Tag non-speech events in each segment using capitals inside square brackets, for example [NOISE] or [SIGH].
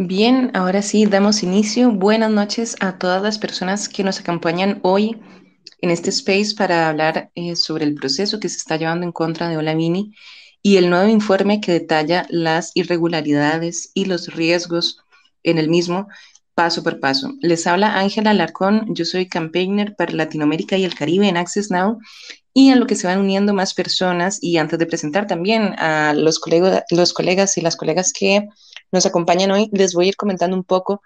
Bien, ahora sí, damos inicio. Buenas noches a todas las personas que nos acompañan hoy en este space para hablar eh, sobre el proceso que se está llevando en contra de Olavini y el nuevo informe que detalla las irregularidades y los riesgos en el mismo paso por paso. Les habla Ángela Alarcón, yo soy campaigner para Latinoamérica y el Caribe en Access Now y en lo que se van uniendo más personas y antes de presentar también a los, colegas, los colegas y las colegas que nos acompañan hoy, les voy a ir comentando un poco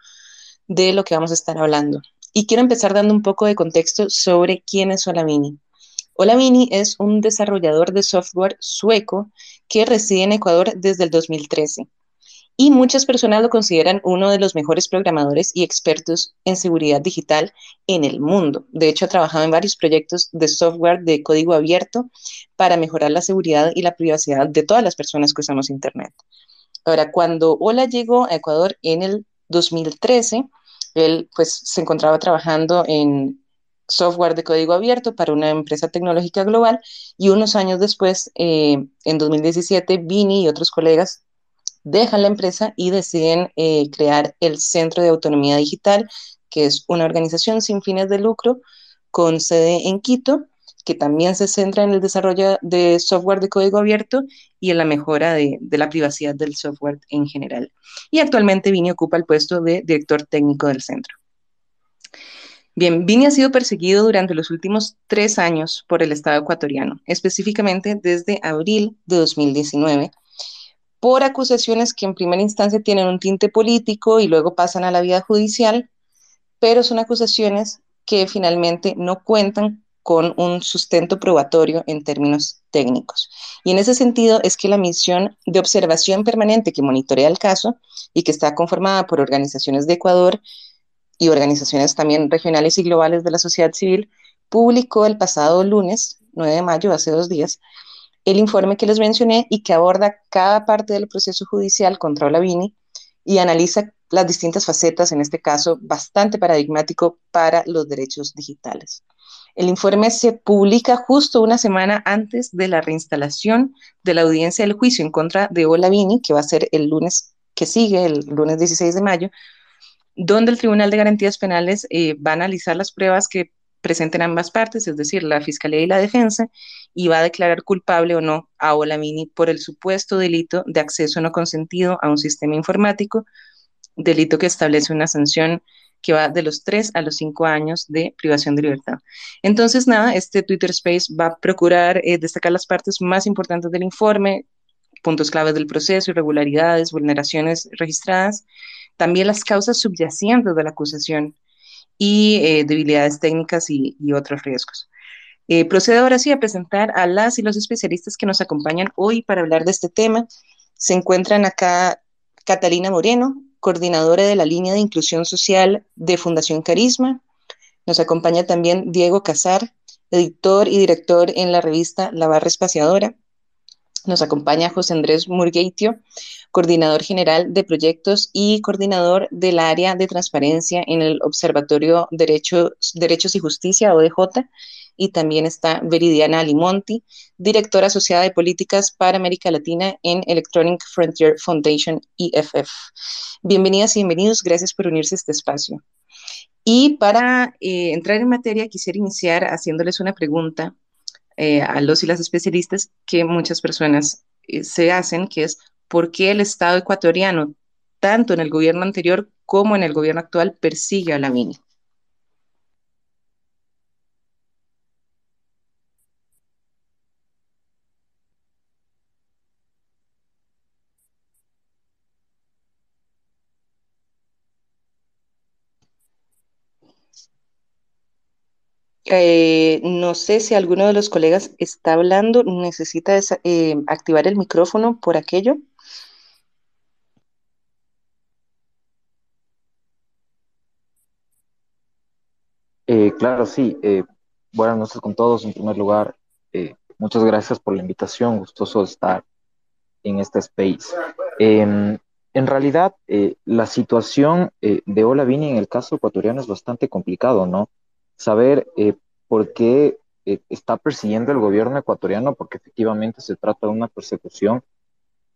de lo que vamos a estar hablando. Y quiero empezar dando un poco de contexto sobre quién es Olavini. Olavini es un desarrollador de software sueco que reside en Ecuador desde el 2013. Y muchas personas lo consideran uno de los mejores programadores y expertos en seguridad digital en el mundo. De hecho, ha trabajado en varios proyectos de software de código abierto para mejorar la seguridad y la privacidad de todas las personas que usamos Internet. Ahora, cuando Ola llegó a Ecuador en el 2013, él pues se encontraba trabajando en software de código abierto para una empresa tecnológica global y unos años después, eh, en 2017, Vini y otros colegas dejan la empresa y deciden eh, crear el Centro de Autonomía Digital, que es una organización sin fines de lucro con sede en Quito que también se centra en el desarrollo de software de código abierto y en la mejora de, la privacidad del software en general. Y actualmente Vini ocupa el puesto de director técnico del centro. Bien, Vini ha sido perseguido durante los últimos tres años por el Estado ecuatoriano, específicamente desde abril de 2019, por acusaciones que en primera instancia tienen un tinte político y luego pasan a la vida judicial, pero son acusaciones que finalmente no cuentan con un sustento probatorio en términos técnicos. Y en ese sentido es que la misión de observación permanente que monitorea el caso y que está conformada por organizaciones de Ecuador y organizaciones también regionales y globales de la sociedad civil, publicó el pasado lunes, 9 de mayo, hace dos días, el informe que les mencioné y que aborda cada parte del proceso judicial contra Olavini y analiza las distintas facetas, en este caso bastante paradigmático para los derechos digitales. El informe se publica justo una semana antes de la reinstalación de la audiencia del juicio en contra de Olavini, que va a ser el lunes que sigue, el lunes 16 de mayo, donde el Tribunal de Garantías Penales eh, va a analizar las pruebas que presenten ambas partes, es decir, la Fiscalía y la Defensa, y va a declarar culpable o no a Olamini por el supuesto delito de acceso no consentido a un sistema informático, delito que establece una sanción que va de los 3 a los 5 años de privación de libertad. Entonces, nada, este Twitter Space va a procurar eh, destacar las partes más importantes del informe, puntos claves del proceso, irregularidades, vulneraciones registradas, también las causas subyacentes de la acusación y eh, debilidades técnicas y, otros riesgos. Eh, procedo ahora sí a presentar a las y los especialistas que nos acompañan hoy para hablar de este tema. Se encuentran acá Catalina Moreno, coordinadora de la línea de inclusión social de Fundación Carisma. Nos acompaña también Diego Casar, editor y director en la revista La Barra Espaciadora. Nos acompaña José Andrés Murgueitio, coordinador general de proyectos y coordinador del área de transparencia en el Observatorio Derechos, y Justicia, ODJ, y también está Veridiana Alimonti, directora asociada de políticas para América Latina en Electronic Frontier Foundation, EFF. Bienvenidas y bienvenidos, gracias por unirse a este espacio. Y para eh, entrar en materia, quisiera iniciar haciéndoles una pregunta eh, a los y las especialistas que muchas personas eh, se hacen, que es, ¿por qué el Estado ecuatoriano, tanto en el gobierno anterior como en el gobierno actual, persigue a la MINI? Eh, no sé si alguno de los colegas está hablando, necesita eh, activar el micrófono por aquello. Eh, claro, sí. buenas noches con todos. En primer lugar, muchas gracias por la invitación. Gustoso estar en este space. Em, en realidad, la situación de Ola Vini en el caso ecuatoriano es bastante complicado, ¿no? saber por qué eh, está persiguiendo el gobierno ecuatoriano, porque efectivamente se trata de una persecución.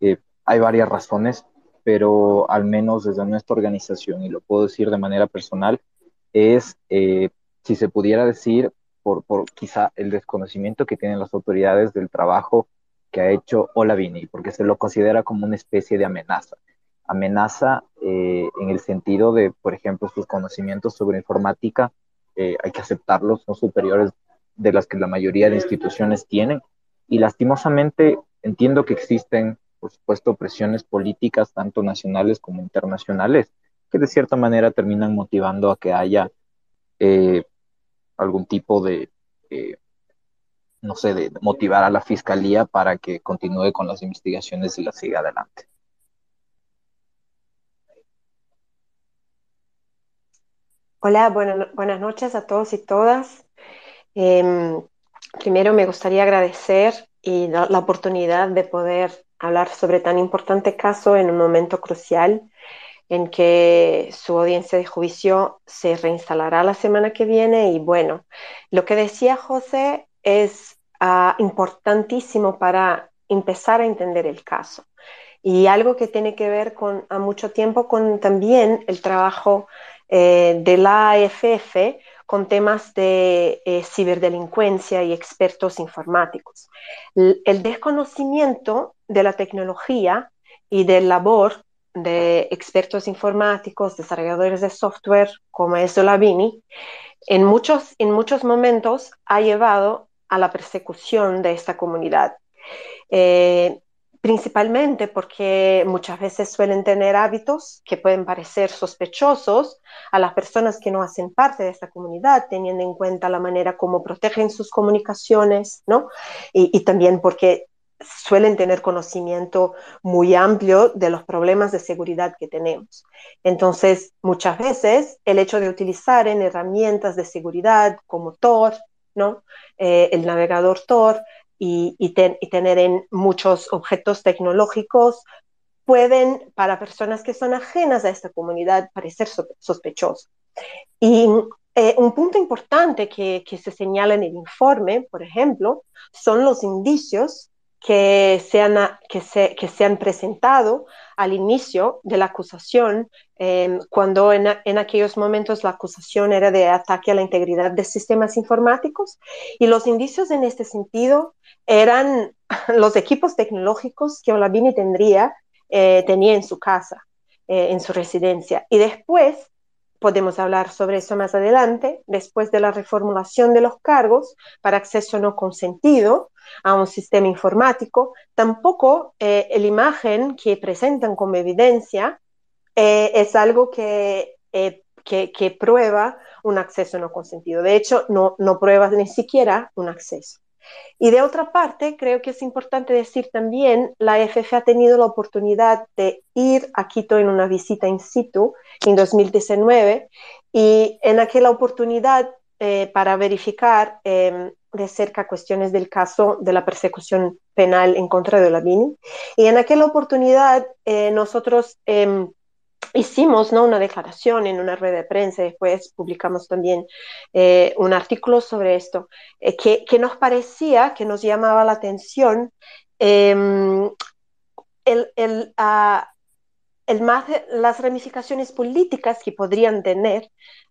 Eh, hay varias razones. pero al menos desde nuestra organización, y lo puedo decir de manera personal, es, eh, si se pudiera decir, por, por, quizá el desconocimiento que tienen las autoridades del trabajo que ha hecho Olavini, porque se lo considera como una especie de amenaza. Amenaza eh, en el sentido de, por ejemplo, sus conocimientos sobre informática, eh, hay que aceptarlos, son superiores de las que la mayoría de instituciones tienen. Y lastimosamente entiendo que existen, por supuesto, presiones políticas, tanto nacionales como internacionales, que de cierta manera terminan motivando a que haya eh, algún tipo de, eh, no sé, de motivar a la fiscalía para que continúe con las investigaciones y las siga adelante. Hola, buenas noches a todos y todas. Em, primero me gustaría agradecer y la, la, oportunidad de poder hablar sobre tan importante caso en un momento crucial en que su audiencia de juicio se reinstalará la semana que viene. Y bueno, lo que decía José es uh, importantísimo para empezar a entender el caso. Y algo que tiene que ver con, a mucho tiempo con también el trabajo eh, de la AFF con temas de eh, ciberdelincuencia y expertos informáticos. El, desconocimiento de la tecnología y del labor de expertos informáticos, desarrolladores de software, como es Olavini, en muchos, en muchos momentos ha llevado a la persecución de esta comunidad. Eh, principalmente porque muchas veces suelen tener hábitos que pueden parecer sospechosos a las personas que no hacen parte de esta comunidad, teniendo en cuenta la manera como protegen sus comunicaciones, ¿no? Y, también porque suelen tener conocimiento muy amplio de los problemas de seguridad que tenemos. Entonces, muchas veces el hecho de utilizar en herramientas de seguridad como Tor, ¿no? Eh, el navegador Tor y, y, ten, y, tener en muchos objetos tecnológicos pueden, para personas que son ajenas a esta comunidad, parecer sospechosos. Y eh, un punto importante que, que se señala en el informe, por ejemplo, son los indicios que se han, que se, que se han presentado al inicio de la acusación, eh, cuando en, en, aquellos momentos la acusación era de ataque a la integridad de sistemas informáticos. Y los indicios en este sentido eran [LAUGHS] los equipos tecnológicos que Olavini tendría, eh, tenía en su casa, eh, en su residencia. Y después podemos hablar sobre eso más adelante, después de la reformulación de los cargos para acceso no consentido a un sistema informático, tampoco eh, la imagen que presentan como evidencia eh, es algo que, eh, que, que, prueba un acceso no consentido. De hecho, no, no prueba ni siquiera un acceso. Y de otra parte, creo que es importante decir también, la FF ha tenido la oportunidad de ir a Quito en una visita in situ en 2019 y en aquella oportunidad eh, para verificar eh, de cerca cuestiones del caso de la persecución penal en contra de Olavini. Y en aquella oportunidad eh, nosotros eh, hicimos ¿no? una declaración en una rueda de prensa, después publicamos también eh, un artículo sobre esto, eh, que, que, nos parecía, que nos llamaba la atención eh, el, el, uh, el más, las ramificaciones políticas que podrían tener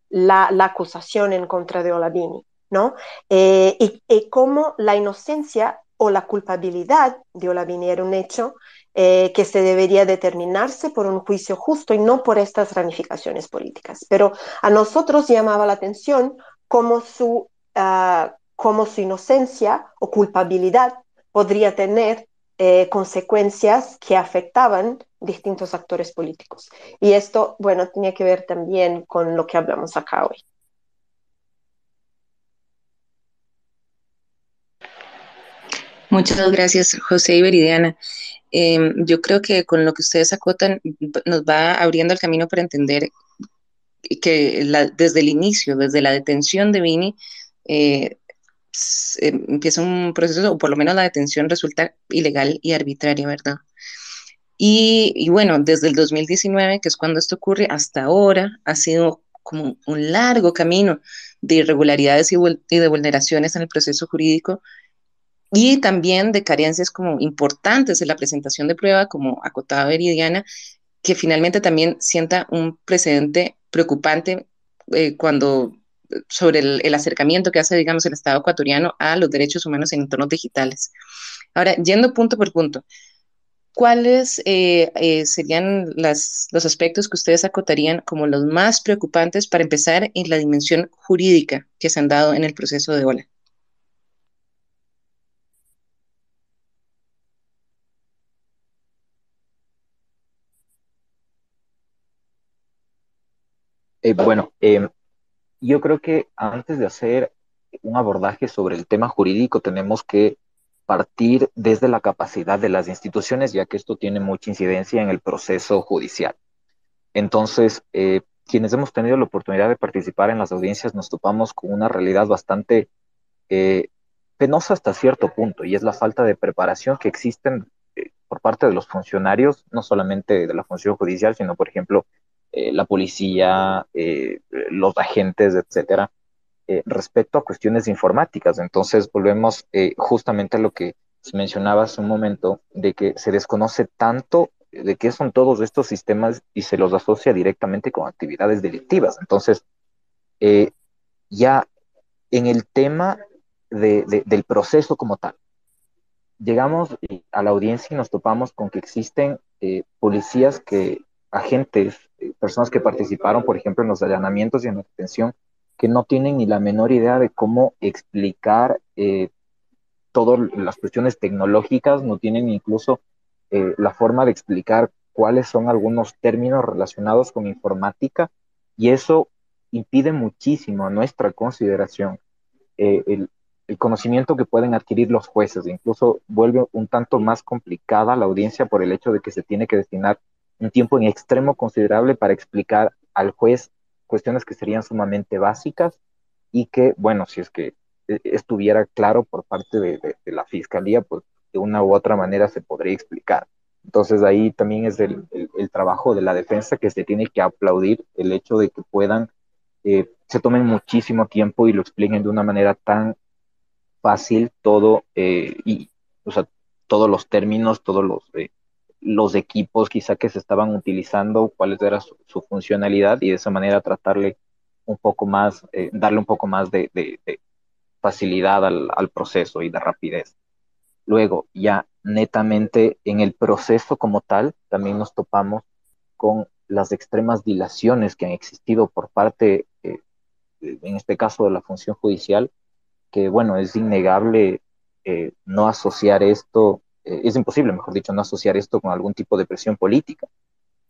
la, la acusación en contra de Olavini, ¿no? Eh, y, y cómo la inocencia o la culpabilidad de Olavini era un hecho eh, que se debería determinarse por un juicio justo y no por estas ramificaciones políticas. Pero a nosotros llamaba la atención cómo su, uh, cómo su inocencia o culpabilidad podría tener eh, consecuencias que afectaban distintos actores políticos. Y esto, bueno, tenía que ver también con lo que hablamos acá hoy. Muchas gracias, José y Veridiana. Eh, yo creo que con lo que ustedes acotan nos va abriendo el camino para entender que la, desde el inicio, desde la detención de Vini, eh, empieza un proceso, o por lo menos la detención resulta ilegal y arbitraria, ¿verdad? Y, y, bueno, desde el 2019, que es cuando esto ocurre, hasta ahora ha sido como un largo camino de irregularidades y, y de vulneraciones en el proceso jurídico y también de carencias como importantes en la presentación de prueba, como acotaba Veridiana, que finalmente también sienta un precedente preocupante eh, cuando sobre el, acercamiento que hace, digamos, el Estado ecuatoriano a los derechos humanos en entornos digitales. Ahora, yendo punto por punto, ¿cuáles eh, eh, serían los aspectos que ustedes acotarían como los más preocupantes para empezar en la dimensión jurídica que se han dado en el proceso de OLA? Eh, bueno, em, yo creo que antes de hacer un abordaje sobre el tema jurídico tenemos que partir desde la capacidad de las instituciones, ya que esto tiene mucha incidencia en el proceso judicial. Entonces, eh, quienes hemos tenido la oportunidad de participar en las audiencias nos topamos con una realidad bastante eh, penosa hasta cierto punto, y es la falta de preparación que existen eh, por parte de los funcionarios, no solamente de la función judicial, sino, por ejemplo, eh, la policía, eh, los agentes, etcétera, eh, respecto a cuestiones informáticas. Entonces, volvemos justamente a lo que se mencionaba hace un momento, de que se desconoce tanto de qué son todos estos sistemas y se los asocia directamente con actividades delictivas. Entonces, ya en el tema del proceso como tal, llegamos a la audiencia y nos topamos con que existen policías que agentes, eh, personas que participaron, por ejemplo, en los allanamientos y en la detención, que no tienen ni la menor idea de cómo explicar eh, todas las cuestiones tecnológicas, no tienen incluso eh, la forma de explicar cuáles son algunos términos relacionados con informática y eso impide muchísimo a nuestra consideración el, el, conocimiento que pueden adquirir los jueces, incluso vuelve un tanto más complicada la audiencia por el hecho de que se tiene que destinar un tiempo en extremo considerable para explicar al juez cuestiones que serían sumamente básicas y que, bueno, si es que eh, estuviera claro por parte de, la fiscalía, pues de una u otra manera se podría explicar. Entonces ahí también es el, trabajo de la defensa que se tiene que aplaudir el hecho de que puedan, eh, se tomen muchísimo tiempo y lo expliquen de una manera tan fácil todo eh, y, o sea, todos los términos, todos los los equipos quizá que se estaban utilizando, cuál era su, funcionalidad y de esa manera tratarle un poco más, eh, darle un poco más de, facilidad al, proceso y de rapidez. Luego, ya netamente en el proceso como tal, también nos topamos con las extremas dilaciones que han existido por parte, eh, en este caso, de la función judicial, que bueno, es innegable eh, no asociar esto eh, es imposible, mejor dicho, no asociar esto con algún tipo de presión política.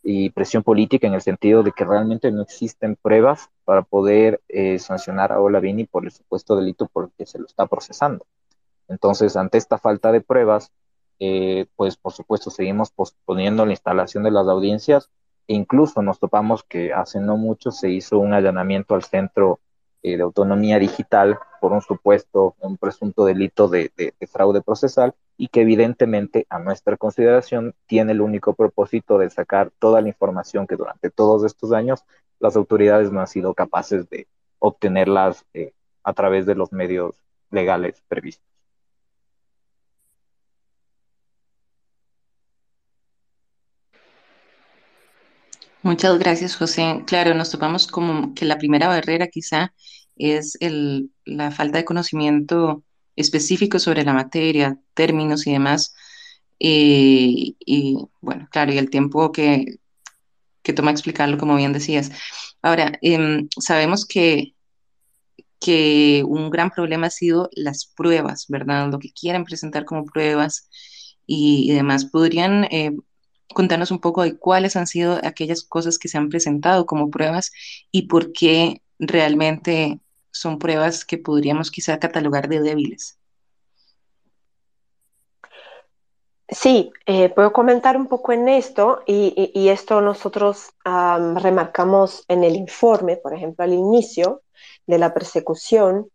Y presión política en el sentido de que realmente no existen pruebas para poder eh, sancionar a Olavini por el supuesto delito por el que se lo está procesando. Entonces, ante esta falta de pruebas, eh, pues por supuesto seguimos posponiendo la instalación de las audiencias e incluso nos topamos que hace no mucho se hizo un allanamiento al centro de autonomía digital por un supuesto, un presunto delito de, fraude procesal y que evidentemente a nuestra consideración tiene el único propósito de sacar toda la información que durante todos estos años las autoridades no han sido capaces de obtenerlas eh, a través de los medios legales previstos. Muchas gracias, José. Claro, nos topamos como que la primera barrera quizá es la falta de conocimiento específico sobre la materia, términos y demás. Eh, y bueno, claro, y el tiempo que, toma explicarlo, como bien decías. Ahora, em, sabemos que, que un gran problema ha sido las pruebas, ¿verdad? Lo que quieren presentar como pruebas y, demás. ¿Podrían eh, contarnos un poco de cuáles han sido aquellas cosas que se han presentado como pruebas y por qué realmente son pruebas que podríamos quizá catalogar de débiles. Sí, eh, puedo comentar un poco en esto y, esto nosotros remarcamos en el informe, por ejemplo, al inicio de la persecución,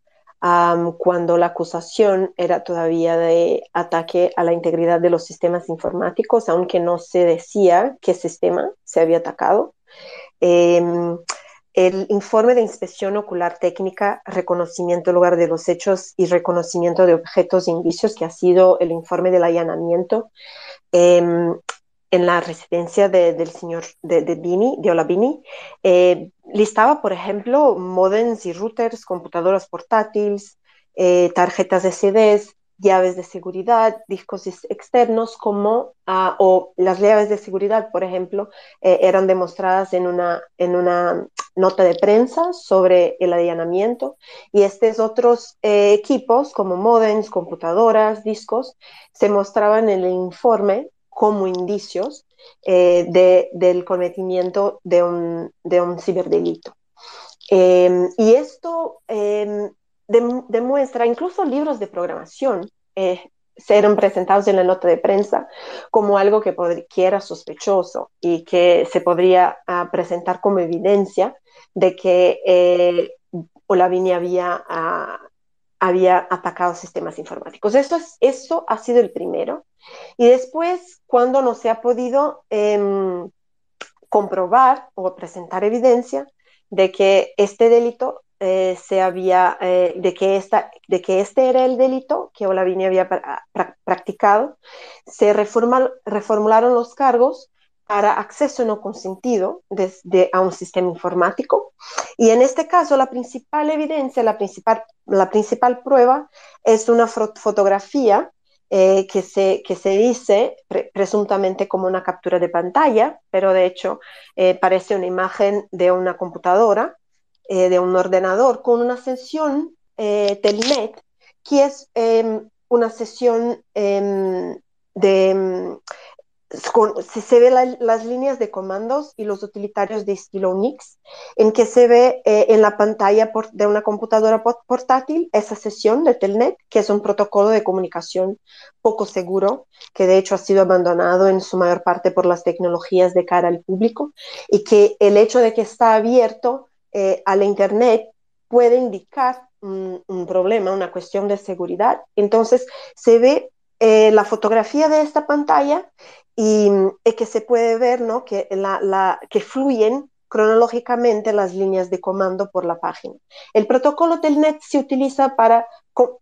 cuando la acusación era todavía de ataque a la integridad de los sistemas informáticos, aunque no se decía qué sistema se había atacado. Em, el informe de inspección ocular técnica, reconocimiento lugar de los hechos y reconocimiento de objetos e indicios, que ha sido el informe del allanamiento, em, en la residencia del señor de, de Bini, de Olabini, eh, listaba, por ejemplo, modems y routers, computadoras portátiles, eh, tarjetas de CDs, llaves de seguridad, discos externos, como uh, o las llaves de seguridad, por ejemplo, eh, eran demostradas en una, en una nota de prensa sobre el allanamiento. Y estos otros eh, equipos como modems, computadoras, discos, se mostraban en el informe como indicios eh, de, del cometimiento de un, de un ciberdelito. Em, y esto em, demuestra, incluso libros de programación eh, serán presentados en la nota de prensa como algo que, era sospechoso y que se podría ah, presentar como evidencia de que eh, Olavini había, ah, había atacado sistemas informáticos. Esto, es, esto ha sido el primero. Y después, cuando no se ha podido em, comprobar o presentar evidencia de que este delito eh, se había, eh, de, que esta, de que este era el delito que Olavini había practicado, se reformularon los cargos para acceso no consentido desde a un sistema informático. Y en este caso, la principal evidencia, la principal, la principal prueba es una fotografía eh, que, se, que se dice presuntamente como una captura de pantalla, pero de hecho parece una imagen de una computadora eh, de un ordenador con una sesión eh, Telnet, que es em, una sesión em, de... Em, se ve las líneas de comandos y los utilitarios de estilo Unix, en que se ve eh, en la pantalla de una computadora portátil esa sesión de Telnet, que es un protocolo de comunicación poco seguro, que de hecho ha sido abandonado en su mayor parte por las tecnologías de cara al público, y que el hecho de que está abierto eh, a la Internet puede indicar un, problema, una cuestión de seguridad. Entonces se ve eh, la fotografía de esta pantalla y, que se puede ver ¿no? que, la, que fluyen cronológicamente las líneas de comando por la página. El protocolo Telnet se utiliza para,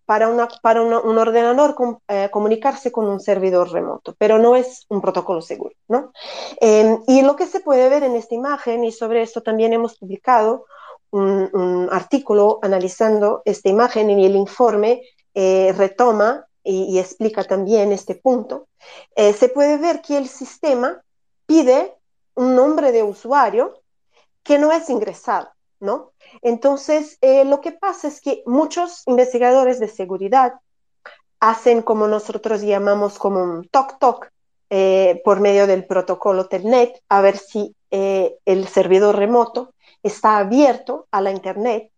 para, una, para un ordenador eh, comunicarse con un servidor remoto, pero no es un protocolo seguro. ¿no? Em, y lo que se puede ver en esta imagen, y sobre esto también hemos publicado un, artículo analizando esta imagen y el informe eh, retoma y, explica también este punto, eh, se puede ver que el sistema pide un nombre de usuario que no es ingresado, ¿no? Entonces, eh, lo que pasa es que muchos investigadores de seguridad hacen como nosotros llamamos como un toc-toc eh, por medio del protocolo Telnet, a ver si el servidor remoto está abierto a la Internet.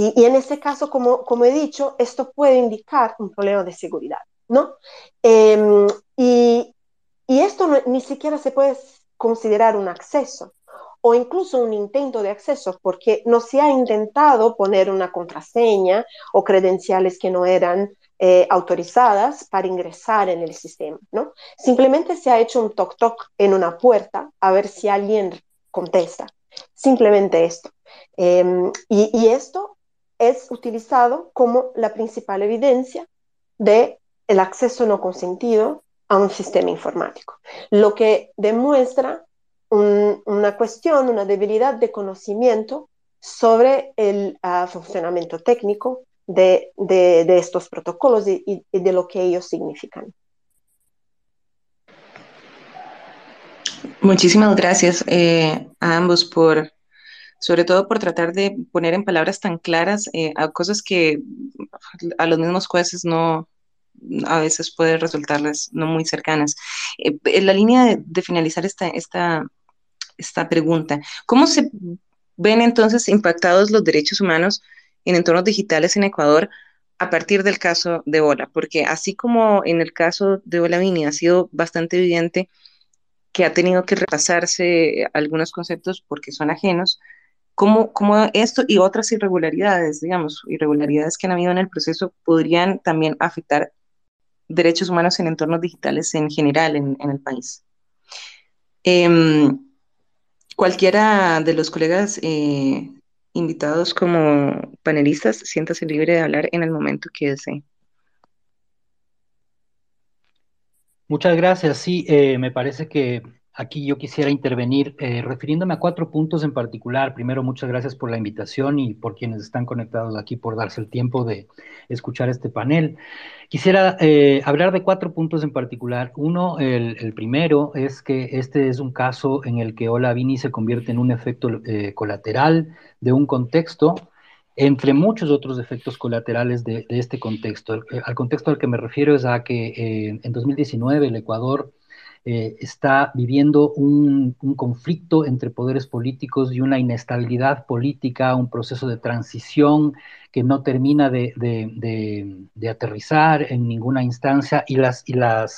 Y, en este caso, como, como he dicho, esto puede indicar un problema de seguridad, ¿no? Em, y, y, esto ni siquiera se puede considerar un acceso, o incluso un intento de acceso, porque no se ha intentado poner una contraseña o credenciales que no eran eh, autorizadas para ingresar en el sistema, ¿no? Simplemente se ha hecho un toc-toc en una puerta a ver si alguien contesta. Simplemente esto. Em, y, esto es utilizado como la principal evidencia de el acceso no consentido a un sistema informático, lo que demuestra una cuestión, una debilidad de conocimiento sobre el ah, funcionamiento técnico de, estos protocolos y, de lo que ellos significan. Muchísimas gracias eh, a ambos por, sobre todo por tratar de poner en palabras tan claras eh, a cosas que a los mismos jueces no, a veces puede resultarles no muy cercanas. Eh, en la línea de, finalizar esta, esta, esta pregunta. ¿Cómo se ven entonces impactados los derechos humanos en entornos digitales en Ecuador a partir del caso de Ola? Porque así como en el caso de Ola Vini ha sido bastante evidente que ha tenido que repasarse algunos conceptos porque son ajenos, ¿cómo, esto y otras irregularidades, digamos, irregularidades que han habido en el proceso podrían también afectar derechos humanos en entornos digitales en general en, el país? Em, Cualquiera de los colegas eh, invitados como panelistas, siéntase libre de hablar en el momento que desee. Muchas gracias. Sí, eh, me parece que aquí yo quisiera intervenir eh, refiriéndome a cuatro puntos en particular. Primero, muchas gracias por la invitación y por quienes están conectados aquí por darse el tiempo de escuchar este panel. Quisiera eh, hablar de cuatro puntos en particular. Uno, el, primero es que este es un caso en el que Ola Vini se convierte en un efecto colateral de un contexto entre muchos otros efectos colaterales de, este contexto. El, al contexto al que me refiero es a que eh, en 2019 el Ecuador eh, está viviendo un, un, conflicto entre poderes políticos y una inestabilidad política, un proceso de transición que no termina de, aterrizar en ninguna instancia y, las,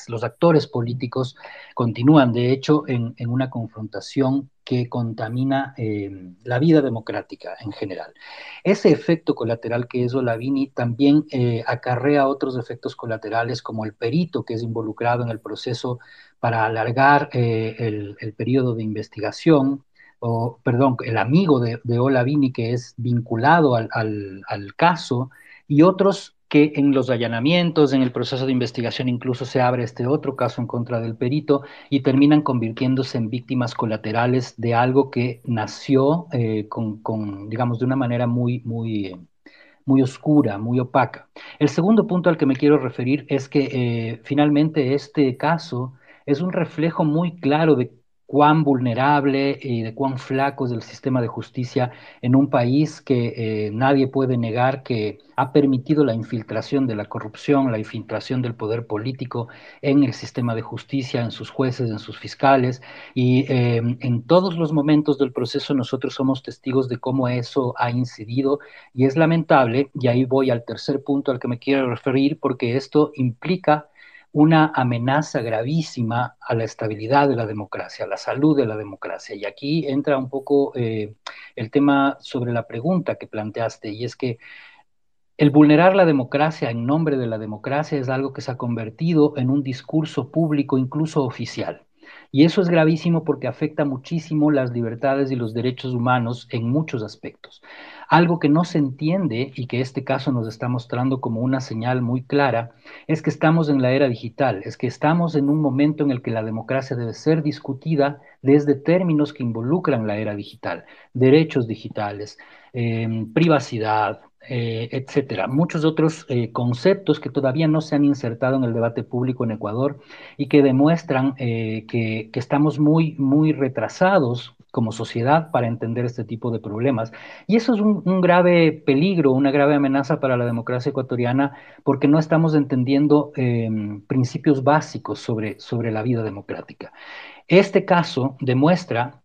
los actores políticos continúan, de hecho, en, en una confrontación que contamina eh, la vida democrática en general. Ese efecto colateral que es Olavini también eh, acarrea otros efectos colaterales como el perito que es involucrado en el proceso para alargar eh, el, el, periodo de investigación, o perdón, el amigo de, de Olavini que es vinculado al, al, caso, y otros que en los allanamientos, en el proceso de investigación, incluso se abre este otro caso en contra del perito y terminan convirtiéndose en víctimas colaterales de algo que nació eh, con, con, digamos, de una manera muy, muy, muy oscura, muy opaca. El segundo punto al que me quiero referir es que eh, finalmente este caso es un reflejo muy claro de cuán vulnerable y de cuán flaco es el sistema de justicia en un país que eh, nadie puede negar que ha permitido la infiltración de la corrupción, la infiltración del poder político en el sistema de justicia, en sus jueces, en sus fiscales, y eh, en todos los momentos del proceso nosotros somos testigos de cómo eso ha incidido y es lamentable, y ahí voy al tercer punto al que me quiero referir, porque esto implica una amenaza gravísima a la estabilidad de la democracia, a la salud de la democracia. Y aquí entra un poco eh, el tema sobre la pregunta que planteaste, y es que el vulnerar la democracia en nombre de la democracia es algo que se ha convertido en un discurso público, incluso oficial. Y eso es gravísimo porque afecta muchísimo las libertades y los derechos humanos en muchos aspectos. Algo que no se entiende y que este caso nos está mostrando como una señal muy clara es que estamos en la era digital, es que estamos en un momento en el que la democracia debe ser discutida desde términos que involucran la era digital, derechos digitales, eh, privacidad, eh, etcétera. Muchos otros eh, conceptos que todavía no se han insertado en el debate público en Ecuador y que demuestran eh, que, que, estamos muy, muy retrasados como sociedad para entender este tipo de problemas. Y eso es un, grave peligro, una grave amenaza para la democracia ecuatoriana porque no estamos entendiendo em, principios básicos sobre, sobre la vida democrática. Este caso demuestra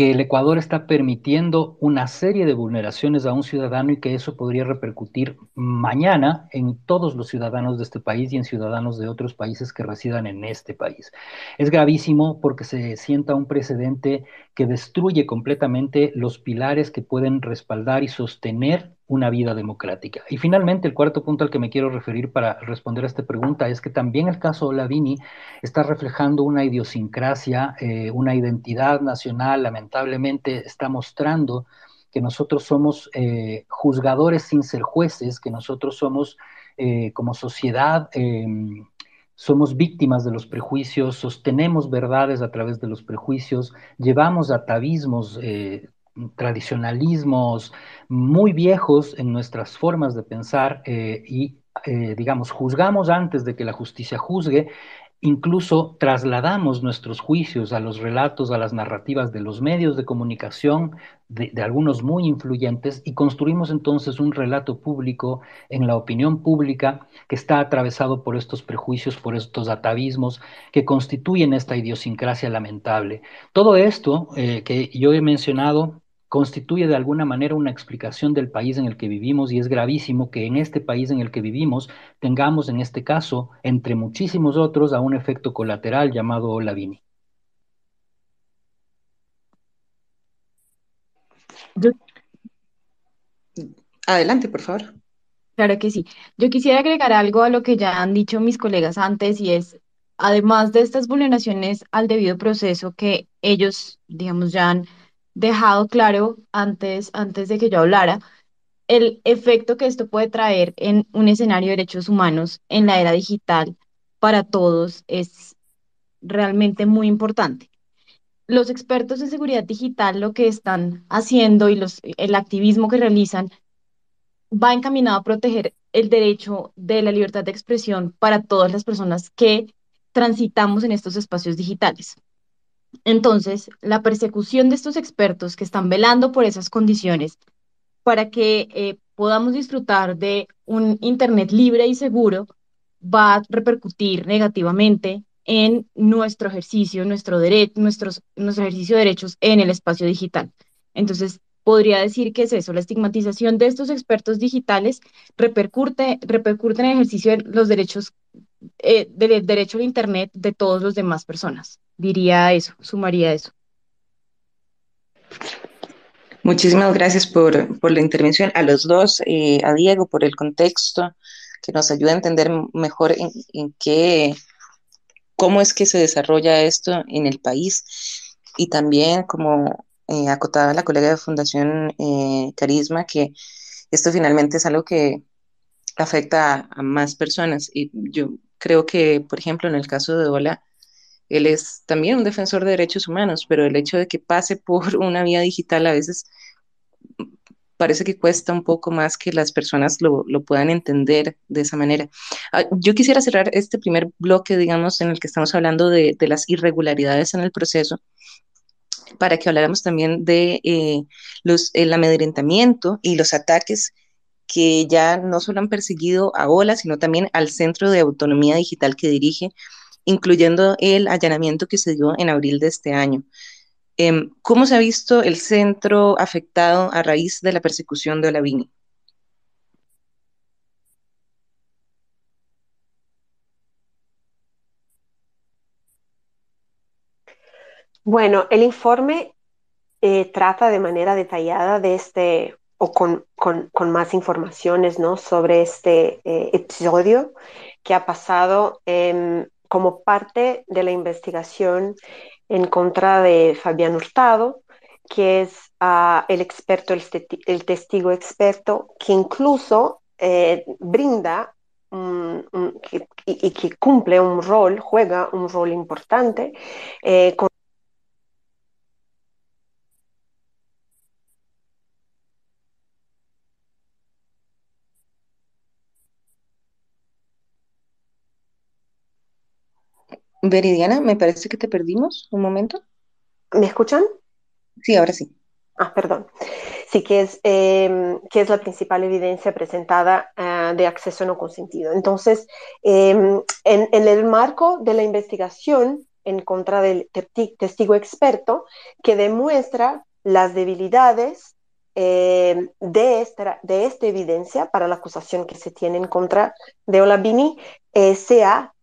que el Ecuador está permitiendo una serie de vulneraciones a un ciudadano y que eso podría repercutir mañana en todos los ciudadanos de este país y en ciudadanos de otros países que residan en este país. Es gravísimo porque se sienta un precedente que destruye completamente los pilares que pueden respaldar y sostener una vida democrática. Y finalmente, el cuarto punto al que me quiero referir para responder a esta pregunta es que también el caso Olavini está reflejando una idiosincrasia, eh, una identidad nacional, lamentablemente está mostrando que nosotros somos eh, juzgadores sin ser jueces, que nosotros somos eh, como sociedad eh, somos víctimas de los prejuicios, sostenemos verdades a través de los prejuicios, llevamos atavismos tradicionalismos muy viejos en nuestras formas de pensar eh, y, eh, digamos, juzgamos antes de que la justicia juzgue, incluso trasladamos nuestros juicios a los relatos, a las narrativas de los medios de comunicación, de, algunos muy influyentes, y construimos entonces un relato público en la opinión pública que está atravesado por estos prejuicios, por estos atavismos que constituyen esta idiosincrasia lamentable. Todo esto eh, que yo he mencionado constituye de alguna manera una explicación del país en el que vivimos y es gravísimo que en este país en el que vivimos tengamos en este caso, entre muchísimos otros, a un efecto colateral llamado Olavini. Yo... Adelante, por favor. Claro que sí. Yo quisiera agregar algo a lo que ya han dicho mis colegas antes y es, además de estas vulneraciones al debido proceso que ellos, digamos, ya han dejado claro antes, antes de que yo hablara el efecto que esto puede traer en un escenario de derechos humanos en la era digital para todos es realmente muy importante. Los expertos en seguridad digital lo que están haciendo y los, el activismo que realizan va encaminado a proteger el derecho de la libertad de expresión para todas las personas que transitamos en estos espacios digitales. Entonces, la persecución de estos expertos que están velando por esas condiciones para que eh, podamos disfrutar de un Internet libre y seguro va a repercutir negativamente en nuestro ejercicio, nuestro, derecho, nuestros, nuestro ejercicio de derechos en el espacio digital. Entonces, podría decir que es eso, la estigmatización de estos expertos digitales repercute, repercute en el ejercicio de los derechos, eh, del derecho al Internet de todos los demás personas. Diría eso, sumaría eso. Muchísimas gracias por, por la intervención a los dos, eh, a Diego por el contexto, que nos ayuda a entender mejor en, en qué, cómo es que se desarrolla esto en el país y también como eh, acotaba la colega de Fundación eh, Carisma, que esto finalmente es algo que afecta a, a, más personas. Y yo creo que, por ejemplo, en el caso de Ola, él es también un defensor de derechos humanos, pero el hecho de que pase por [LAUGHS] una vía digital a veces parece que cuesta un poco más que las personas lo, lo puedan entender de esa manera. Uh, yo quisiera cerrar este primer bloque, digamos, en el que estamos hablando de, de las irregularidades en el proceso, para que habláramos también de eh, los, el amedrentamiento y los ataques que ya no solo han perseguido a Ola, sino también al Centro de Autonomía Digital que dirige, incluyendo el allanamiento que se dio en abril de este año. Eh, ¿Cómo se ha visto el centro afectado a raíz de la persecución de Olavini? Bueno, el informe eh, trata de manera detallada de este, o con, con, con más informaciones, ¿no? Sobre este eh, episodio que ha pasado eh, como parte de la investigación en contra de Fabián Hurtado, que es uh, el experto, el, el, testigo experto, que incluso eh, brinda y, y, que cumple un rol, juega un rol importante eh, con Veridiana, me parece que te perdimos un momento. ¿Me escuchan? Sí, ahora sí. Ah, perdón. Sí, que es, eh, que es la principal evidencia presentada uh, de acceso no consentido. Entonces, eh, en, en, el marco de la investigación en contra del testigo experto, que demuestra las debilidades eh, de, esta, de esta evidencia para la acusación que se tiene en contra de Olavini, se ha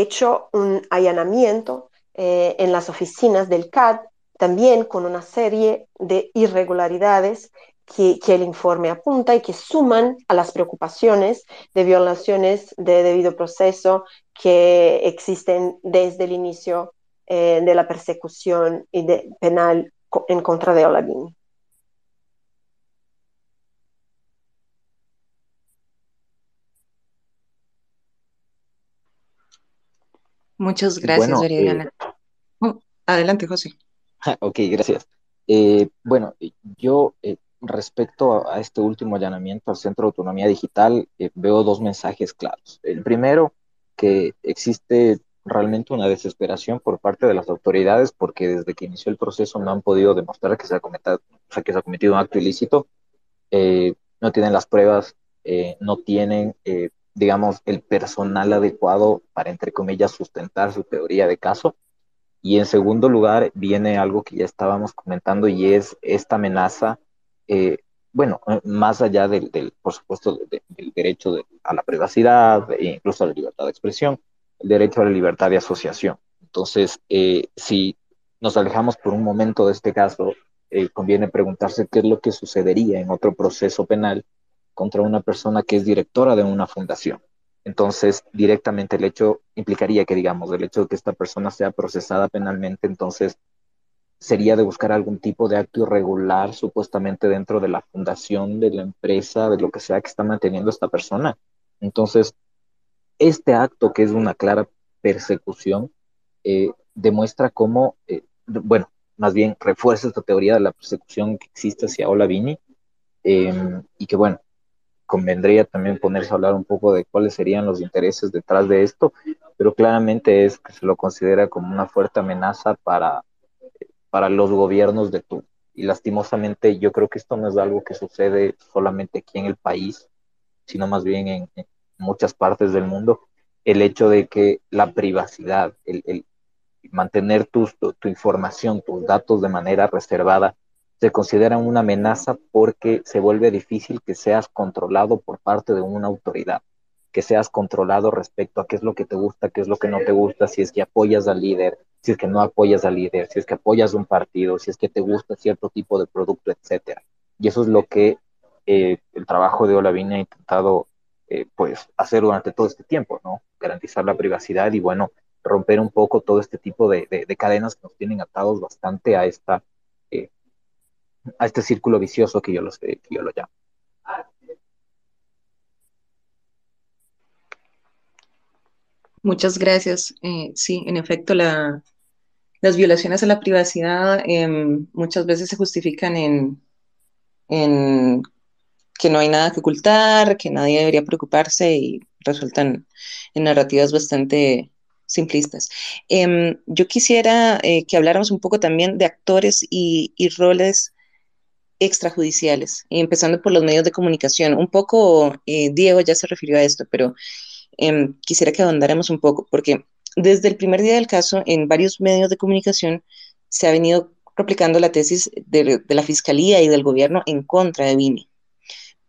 hecho un allanamiento eh, en las oficinas del CAD, también con una serie de irregularidades que, el informe apunta y que suman a las preocupaciones de violaciones de debido proceso que existen desde el inicio eh, de la persecución y de, penal en contra de Olavini. Muchas gracias, bueno, Veridiana. Eh, oh, adelante, José. [LAUGHS] Ok, gracias. Eh, bueno, yo eh, respecto a, a, este último allanamiento al Centro de Autonomía Digital, eh, veo dos mensajes claros. El primero, que existe realmente una desesperación por parte de las autoridades porque desde que inició el proceso no han podido demostrar que se ha cometido, o sea, que se ha cometido un acto ilícito, no tienen las pruebas, no tienen digamos, el personal adecuado para, entre comillas, sustentar su teoría de caso. Y en segundo lugar, viene algo que ya estábamos comentando y es esta amenaza, eh, bueno, más allá del, del por supuesto, de, del derecho de, a la privacidad e incluso a la libertad de expresión, el derecho a la libertad de asociación. Entonces, eh, si nos alejamos por un momento de este caso, eh, conviene preguntarse qué es lo que sucedería en otro proceso penal contra una persona que es directora de una fundación. Entonces, directamente el hecho implicaría que, digamos, el hecho de que esta persona sea procesada penalmente, entonces sería de buscar algún tipo de acto irregular supuestamente dentro de la fundación, de la empresa, de lo que sea que está manteniendo esta persona. Entonces, este acto que es una clara persecución, eh, demuestra cómo, eh, bueno, más bien refuerza esta teoría de la persecución que existe hacia Ola Vini em, y que, bueno, convendría también ponerse a hablar un poco de cuáles serían los intereses detrás de esto, pero claramente es que se lo considera como una fuerte amenaza para, para los gobiernos de turno. Y lastimosamente yo creo que esto no es algo que sucede solamente aquí en el país, sino más bien en, muchas partes del mundo, el hecho de que la privacidad, el, mantener tu, tu, información, tus datos de manera reservada, se considera una amenaza porque se vuelve difícil que seas controlado por parte de una autoridad, que seas controlado respecto a qué es lo que te gusta, qué es lo que no te gusta, si es que apoyas al líder, si es que no apoyas al líder, si es que apoyas un partido, si es que te gusta cierto tipo de producto, etcétera. Y eso es lo que eh, el trabajo de Olavini ha intentado eh, pues hacer durante todo este tiempo, ¿no? Garantizar la privacidad y bueno, romper un poco todo este tipo de, cadenas que nos tienen atados bastante a esta a este círculo vicioso que yo, lo sé, que yo lo llamo. Muchas gracias. sí, en efecto, la, las violaciones a la privacidad em, muchas veces se justifican en, en que no hay nada que ocultar, que nadie debería preocuparse y resultan en narrativas bastante simplistas. Em, yo quisiera eh, que habláramos un poco también de actores y, roles extrajudiciales, empezando por los medios de comunicación. Un poco, eh, Diego ya se refirió a esto, pero em, quisiera que ahondáramos un poco, porque desde el primer día del caso, en varios medios de comunicación se ha venido replicando la tesis de, de la Fiscalía y del gobierno en contra de Vini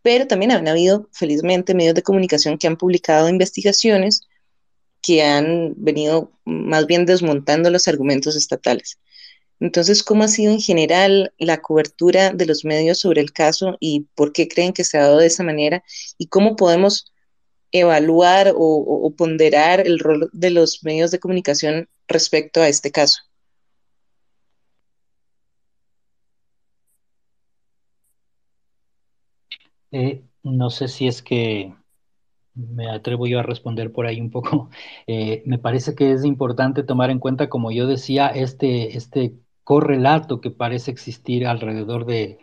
pero también han habido, felizmente, medios de comunicación que han publicado investigaciones que han venido más bien desmontando los argumentos estatales. Entonces, ¿cómo ha sido en general la cobertura de los medios sobre el caso y por qué creen que se ha dado de esa manera? ¿Y cómo podemos evaluar o, ponderar el rol de los medios de comunicación respecto a este caso? Eh, no sé si es que me atrevo yo a responder por ahí un poco. [LAUGHS] Eh, me parece que es importante tomar en cuenta, como yo decía, este, este correlato que parece existir alrededor de,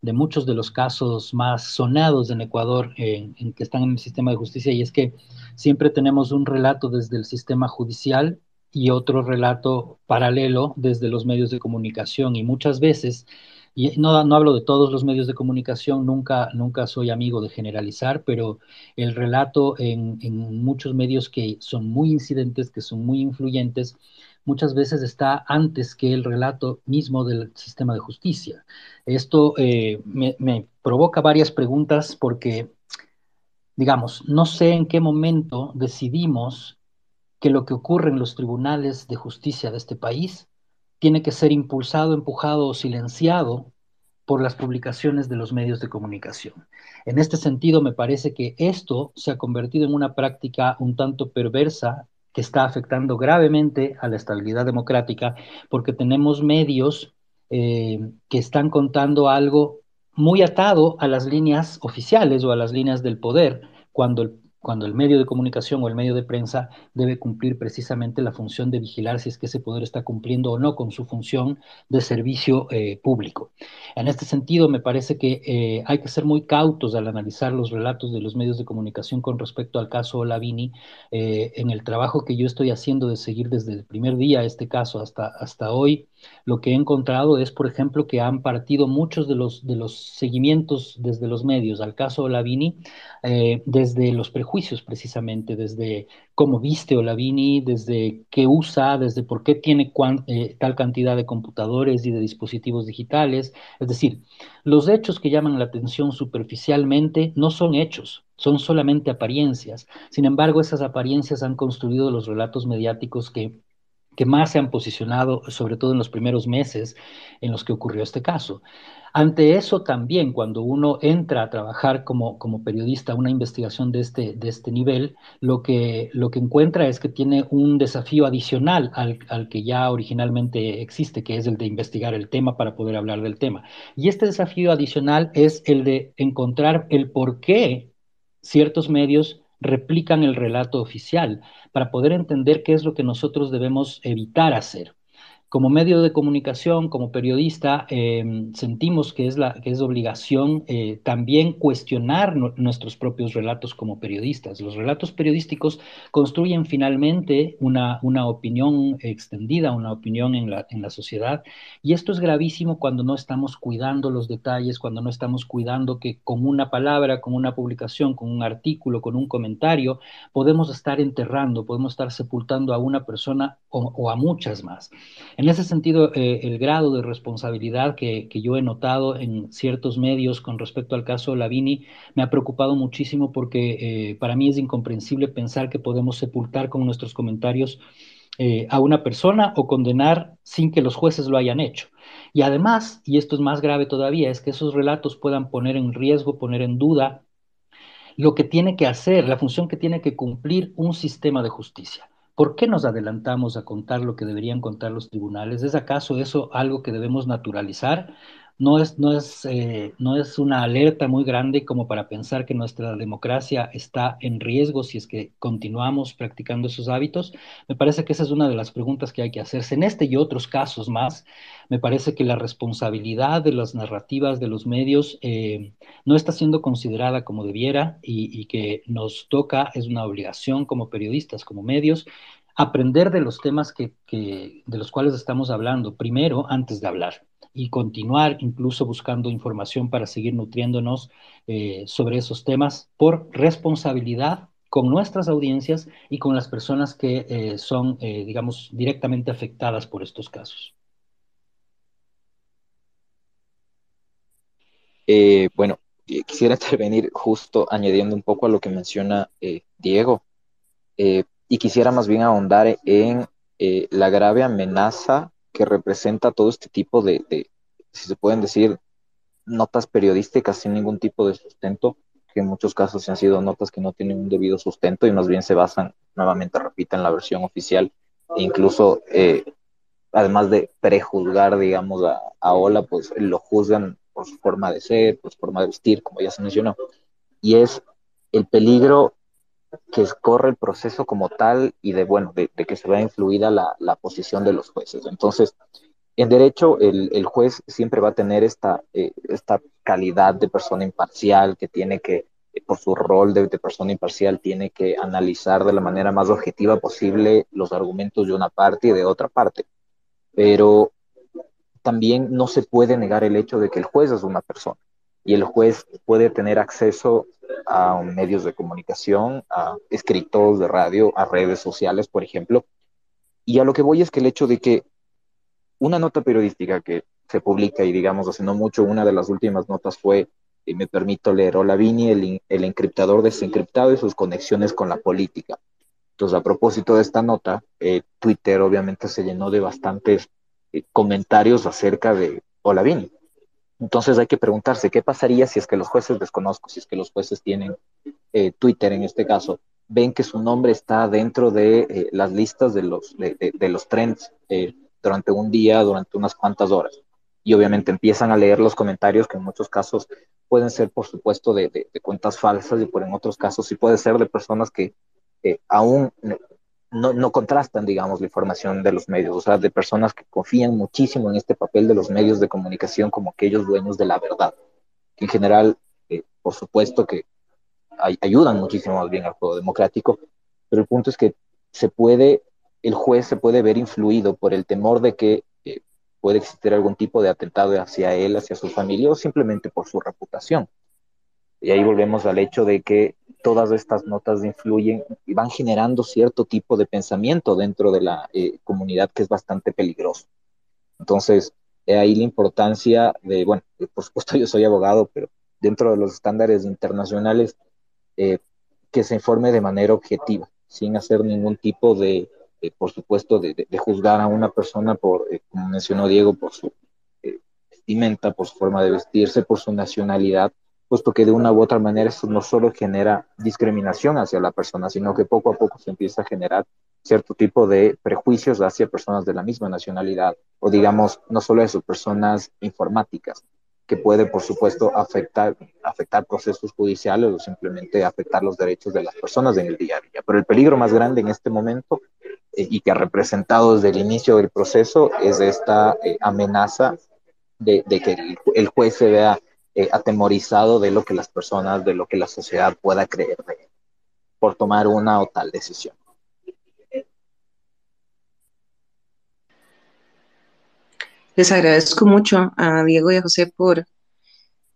muchos de los casos más sonados en Ecuador en, que están en el sistema de justicia, y es que siempre tenemos un relato desde el sistema judicial y otro relato paralelo desde los medios de comunicación, y muchas veces y no, no hablo de todos los medios de comunicación, nunca, nunca soy amigo de generalizar, pero el relato en, en muchos medios que son muy incidentes, que son muy influyentes, muchas veces está antes que el relato mismo del sistema de justicia. Esto eh, me, me, provoca varias preguntas porque, digamos, no sé en qué momento decidimos que lo que ocurre en los tribunales de justicia de este país tiene que ser impulsado, empujado o silenciado por las publicaciones de los medios de comunicación. En este sentido, me parece que esto se ha convertido en una práctica un tanto perversa que está afectando gravemente a la estabilidad democrática, porque tenemos medios eh, que están contando algo muy atado a las líneas oficiales o a las líneas del poder, cuando el cuando el medio de comunicación o el medio de prensa debe cumplir precisamente la función de vigilar si es que ese poder está cumpliendo o no con su función de servicio eh, público. En este sentido, me parece que eh, hay que ser muy cautos al analizar los relatos de los medios de comunicación con respecto al caso Olavini. Eh, en el trabajo que yo estoy haciendo de seguir desde el primer día este caso hasta, hasta hoy, lo que he encontrado es, por ejemplo, que han partido muchos de los, de los seguimientos desde los medios al caso Olavini, eh, desde los prejuicios precisamente, desde cómo viste Olavini, desde qué usa, desde por qué tiene eh, tal cantidad de computadores y de dispositivos digitales. Es decir, los hechos que llaman la atención superficialmente no son hechos, son solamente apariencias. Sin embargo, esas apariencias han construido los relatos mediáticos que que más se han posicionado, sobre todo en los primeros meses en los que ocurrió este caso. Ante eso también, cuando uno entra a trabajar como, como periodista una investigación de este, de este nivel, lo que, lo que encuentra es que tiene un desafío adicional al, al que ya originalmente existe, que es el de investigar el tema para poder hablar del tema. Y este desafío adicional es el de encontrar el por qué ciertos medios replican el relato oficial para poder entender qué es lo que nosotros debemos evitar hacer como medio de comunicación, como periodista, em, sentimos que es, la, que es obligación eh, también cuestionar nuestros propios relatos como periodistas. Los relatos periodísticos construyen finalmente una, una opinión extendida, una opinión en la, en la sociedad, y esto es gravísimo cuando no estamos cuidando los detalles, cuando no estamos cuidando que con una palabra, con una publicación, con un artículo, con un comentario, podemos estar enterrando, podemos estar sepultando a una persona o, o a muchas más. En ese sentido, eh, el grado de responsabilidad que, yo he notado en ciertos medios con respecto al caso Lavini me ha preocupado muchísimo porque eh, para mí es incomprensible pensar que podemos sepultar con nuestros comentarios eh, a una persona o condenar sin que los jueces lo hayan hecho. Y además, y esto es más grave todavía, es que esos relatos puedan poner en riesgo, poner en duda lo que tiene que hacer, la función que tiene que cumplir un sistema de justicia. ¿Por qué nos adelantamos a contar lo que deberían contar los tribunales? ¿Es acaso eso algo que debemos naturalizar? No es, no, es, eh, no es una alerta muy grande como para pensar que nuestra democracia está en riesgo si es que continuamos practicando esos hábitos. Me parece que esa es una de las preguntas que hay que hacerse. En este y otros casos más, me parece que la responsabilidad de las narrativas de los medios eh, no está siendo considerada como debiera y, que nos toca, es una obligación como periodistas, como medios, aprender de los temas que, de los cuales estamos hablando, primero antes de hablar y continuar incluso buscando información para seguir nutriéndonos eh, sobre esos temas por responsabilidad con nuestras audiencias y con las personas que eh, son, eh, digamos, directamente afectadas por estos casos. Bueno, quisiera intervenir justo añadiendo un poco a lo que menciona Diego y quisiera más bien ahondar en la grave amenaza que representa todo este tipo de, si se pueden decir, notas periodísticas sin ningún tipo de sustento, que en muchos casos han sido notas que no tienen un debido sustento y más bien se basan, nuevamente repiten la versión oficial, e incluso, eh, además de prejuzgar, digamos, a, a Ola, pues lo juzgan por su forma de ser, por su forma de vestir, como ya se mencionó, y es el peligro que corre el proceso como tal y de, bueno, de, que se vea influida la, la, posición de los jueces. Entonces, en derecho, el, el juez siempre va a tener esta, eh, esta calidad de persona imparcial que tiene que, por su rol de, de, persona imparcial, tiene que analizar de la manera más objetiva posible los argumentos de una parte y de otra parte. Pero también no se puede negar el hecho de que el juez es una persona y el juez puede tener acceso a medios de comunicación, a escritos de radio, a redes sociales, por ejemplo. Y a lo que voy es que el hecho de que una nota periodística que se publica y digamos hace no mucho, una de las últimas notas fue, y me permito leer, Olavini, el, el encriptador desencriptado y sus conexiones con la política. Entonces, a propósito de esta nota, eh, Twitter obviamente se llenó de bastantes eh, comentarios acerca de Olavini. Entonces hay que preguntarse qué pasaría si es que los jueces desconozco, si es que los jueces tienen eh, Twitter en este caso, ven que su nombre está dentro de eh, las listas de los, de, de, de los trends eh, durante un día, durante unas cuantas horas. Y obviamente empiezan a leer los comentarios que en muchos casos pueden ser, por supuesto, de, de cuentas falsas y por en otros casos sí puede ser de personas que aún no, no, contrastan, digamos, la información de los medios, o sea, de personas que confían muchísimo en este papel de los medios de comunicación como aquellos dueños de la verdad, que en general, eh, por supuesto que ay, ayudan muchísimo más bien al juego democrático, pero el punto es que se puede, el juez se puede ver influido por el temor de que eh, puede existir algún tipo de atentado hacia él, hacia su familia, o simplemente por su reputación. Y ahí volvemos al hecho de que todas estas notas influyen y van generando cierto tipo de pensamiento dentro de la eh, comunidad que es bastante peligroso. Entonces, ahí la importancia de, bueno, eh, por supuesto [LAUGHS] yo soy abogado, pero dentro de los estándares internacionales, eh, que se informe de manera objetiva, sin hacer ningún tipo de, por supuesto, de, de, de, juzgar a una persona por, como mencionó Diego, por su vestimenta, por su forma de vestirse, por su nacionalidad, puesto que de una u otra manera esto no solo genera discriminación hacia la persona, sino que poco a poco se empieza a generar cierto tipo de prejuicios hacia personas de la misma nacionalidad, o digamos, no solo eso, personas informáticas, que puede, por supuesto, afectar, afectar procesos judiciales o simplemente afectar los derechos de las personas en el día a día. Pero el peligro más grande en este momento eh, y que ha representado desde el inicio del proceso es esta eh, amenaza de, que el, juez se vea atemorizado de lo que las personas, de lo que la sociedad pueda creer de por tomar una o tal decisión. Les agradezco mucho a Diego y a José por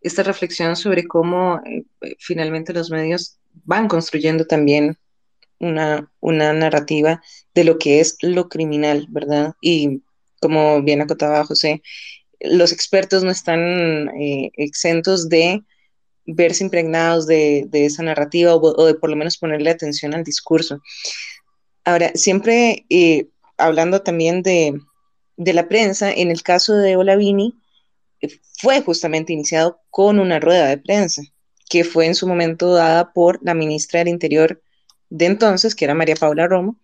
esta reflexión sobre cómo eh, finalmente los medios van construyendo también una, una, narrativa de lo que es lo criminal, ¿verdad? Y como bien acotaba José, los expertos no están eh, exentos de verse impregnados de, esa narrativa o, de por lo menos ponerle atención al discurso. Ahora, siempre eh, hablando también de, la prensa, en el caso de Olavini, eh, fue justamente iniciado con una rueda de prensa, que fue en su momento dada por la ministra del Interior de entonces, que era María Paula Romo,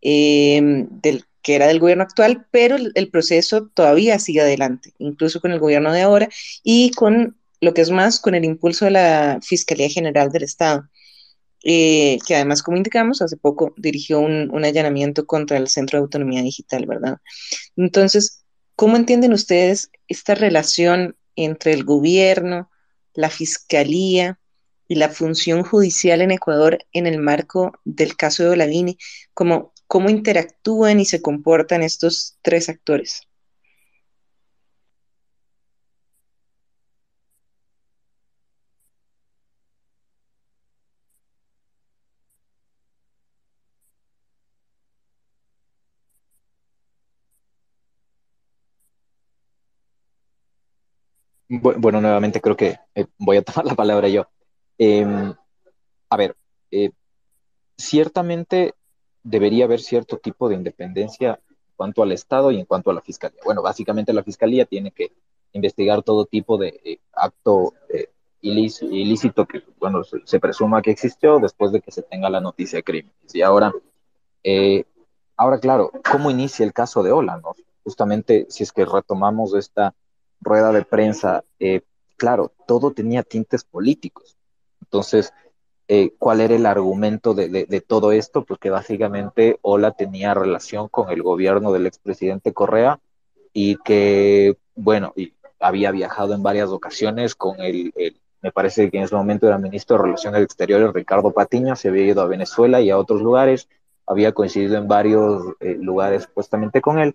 del, que era del gobierno actual, pero el, proceso todavía sigue adelante, incluso con el gobierno de ahora y con lo que es más, con el impulso de la Fiscalía General del Estado. Eh, que además, como indicamos, hace poco dirigió un, un, allanamiento contra el Centro de Autonomía Digital, ¿verdad? Entonces, ¿cómo entienden ustedes esta relación entre el gobierno, la fiscalía y la función judicial en Ecuador en el marco del caso de Olavini? ¿Cómo, cómo interactúan y se comportan estos tres actores? Bueno, nuevamente creo que eh, voy a [LAUGHS] tomar la palabra yo. Em, a ver, eh, ciertamente debería haber cierto tipo de independencia en cuanto al Estado y en cuanto a la Fiscalía. Bueno, básicamente la Fiscalía tiene que investigar todo tipo de eh, acto ilícito, que, bueno, se, presuma que existió después de que se tenga la noticia de crímenes. Y ahora, ahora, claro, ¿cómo inicia el caso de Ola? No? Justamente, si es que retomamos esta rueda de prensa, eh, claro, todo tenía tintes políticos. Entonces, eh, ¿cuál era el argumento de, todo esto? Pues que básicamente Ola tenía relación con el gobierno del expresidente Correa y que, bueno, y había viajado en varias ocasiones con el, me parece que en ese momento era ministro de Relaciones Exteriores, Ricardo Patiño, se había ido a Venezuela y a otros lugares, había coincidido en varios eh, lugares supuestamente con él,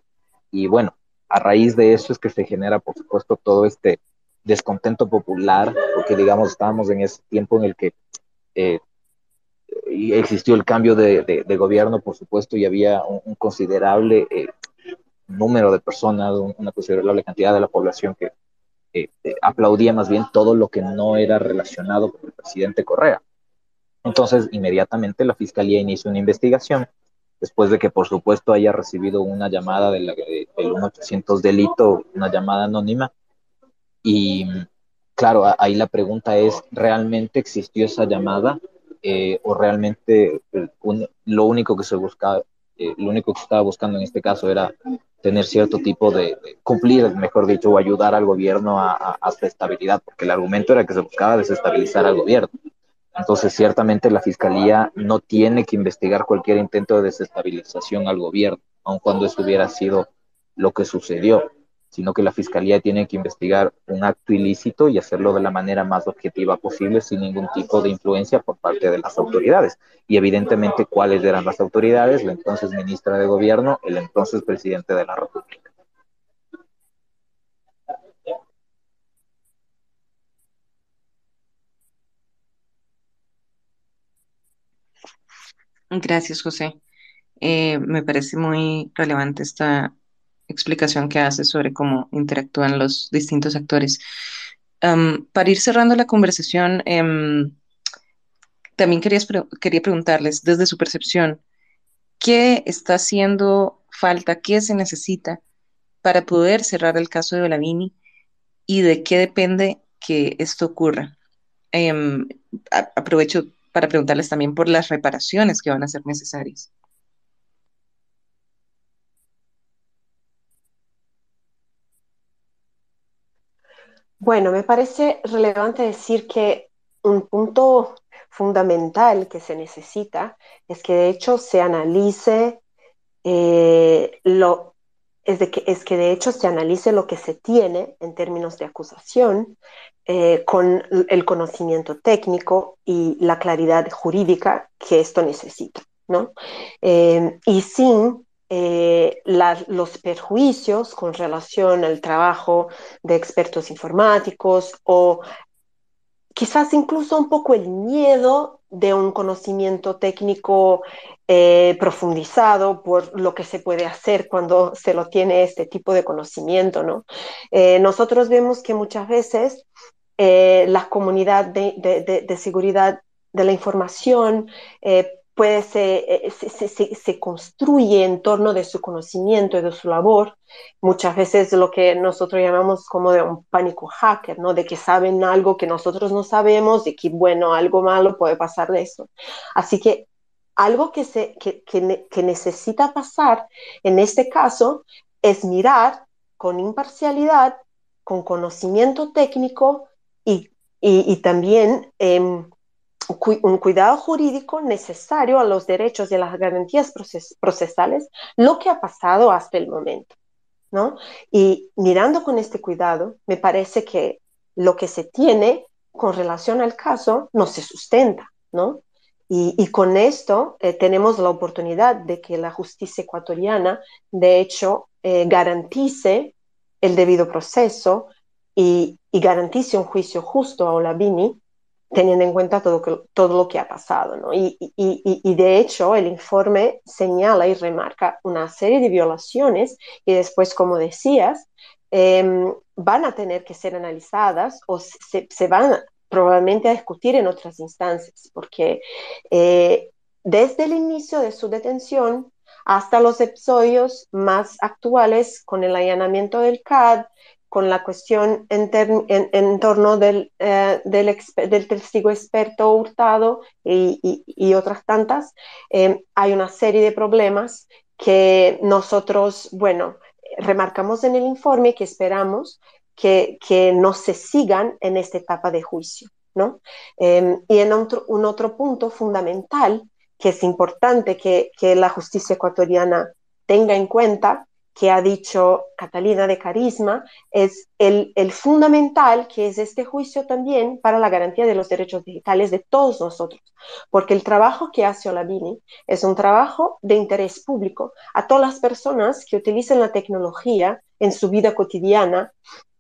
y bueno, a raíz de eso es que se genera, por supuesto, todo este descontento popular, porque digamos, estábamos en ese tiempo en el que eh, existió el cambio de, gobierno, por supuesto, y había un, considerable eh, número de personas, una considerable cantidad de la población que eh, aplaudía más bien todo lo que no era relacionado con el presidente Correa. Entonces, inmediatamente la fiscalía inició una investigación después de que por supuesto haya recibido una llamada de la, del 1800 delito, una llamada anónima. Y claro, ahí la pregunta es, ¿realmente existió esa llamada? Eh, ¿O realmente eh, lo único que se buscaba, eh, lo único que se estaba buscando en este caso era tener cierto tipo de, cumplir, mejor dicho, o ayudar al gobierno a, a, su estabilidad, porque el argumento era que se buscaba desestabilizar al gobierno. Entonces, ciertamente la Fiscalía no tiene que investigar cualquier intento de desestabilización al gobierno, aun cuando eso hubiera sido lo que sucedió, sino que la Fiscalía tiene que investigar un acto ilícito y hacerlo de la manera más objetiva posible, sin ningún tipo de influencia por parte de las autoridades. Y evidentemente, ¿cuáles eran las autoridades? La entonces ministra de Gobierno, el entonces presidente de la República. Gracias, José. Eh, me parece muy relevante esta explicación que hace sobre cómo interactúan los distintos actores. para ir cerrando la conversación, em, también quería, quería preguntarles, desde su percepción, ¿qué está haciendo falta, qué se necesita para poder cerrar el caso de Olavini y de qué depende que esto ocurra? Em, aprovecho para preguntarles también por las reparaciones que van a ser necesarias. Bueno, me parece relevante decir que un punto fundamental que se necesita es que de hecho se analice eh, lo, es, de que, es que de hecho se analice lo que se tiene en términos de acusación eh, con el conocimiento técnico y la claridad jurídica que esto necesita, ¿no? Eh, y sin eh, los perjuicios con relación al trabajo de expertos informáticos o quizás incluso un poco el miedo de un conocimiento técnico eh, profundizado por lo que se puede hacer cuando se lo tiene este tipo de conocimiento, ¿no? Eh, nosotros vemos que muchas veces la comunidad de, seguridad de la información puede se, se, se, se, construye en torno de su conocimiento y de su labor, muchas veces lo que nosotros llamamos como de un pánico hacker, ¿no? De que saben algo que nosotros no sabemos y que, bueno, algo malo puede pasar de eso. Así que algo que, se, que, que, que necesita pasar en este caso es mirar con imparcialidad, con conocimiento técnico y, y, también... Eh, un cuidado jurídico necesario a los derechos y las garantías proces procesales, lo que ha pasado hasta el momento, ¿no? Y mirando con este cuidado, me parece que lo que se tiene con relación al caso no se sustenta, ¿no? Y, con esto eh, tenemos la oportunidad de que la justicia ecuatoriana, de hecho, eh, garantice el debido proceso y, garantice un juicio justo a Olavini teniendo en cuenta todo, que, todo lo que ha pasado. ¿no? Y, y, y, de hecho, el informe señala y remarca una serie de violaciones y después, como decías, eh, van a tener que ser analizadas o se, se, van probablemente a discutir en otras instancias, porque eh, desde el inicio de su detención hasta los episodios más actuales con el allanamiento del CAD, con la cuestión en, torno del, eh, del, testigo experto hurtado y, otras tantas, eh, hay una serie de problemas que nosotros, bueno, remarcamos en el informe que esperamos que, no se sigan en esta etapa de juicio. ¿no? Eh, y en otro, un otro punto fundamental que es importante que la justicia ecuatoriana tenga en cuenta que ha dicho Catalina de Carisma es el, el, fundamental, que es este juicio también para la garantía de los derechos digitales de todos nosotros, porque el trabajo que hace Olavini es un trabajo de interés público a todas las personas que utilizan la tecnología en su vida cotidiana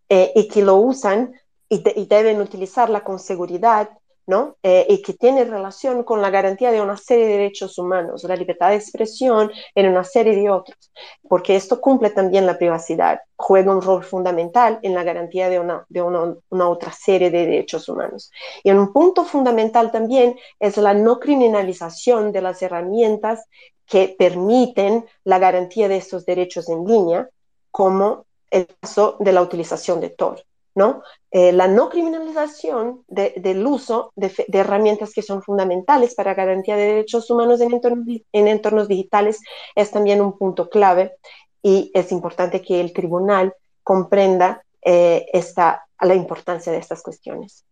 eh, y que lo usan y deben utilizarla con seguridad, ¿no? Eh, y que tiene relación con la garantía de una serie de derechos humanos, la libertad de expresión, en una serie de otros, porque esto cumple también la privacidad, juega un rol fundamental en la garantía de una, de una, una otra serie de derechos humanos. Y un punto fundamental también es la no criminalización de las herramientas que permiten la garantía de estos derechos en línea, como el caso de la utilización de Tor. ¿No? Eh, la no criminalización de, del uso de, de, herramientas que son fundamentales para garantía de derechos humanos en entornos, en entornos digitales es también un punto clave y es importante que el tribunal comprenda eh, esta, la importancia de estas cuestiones.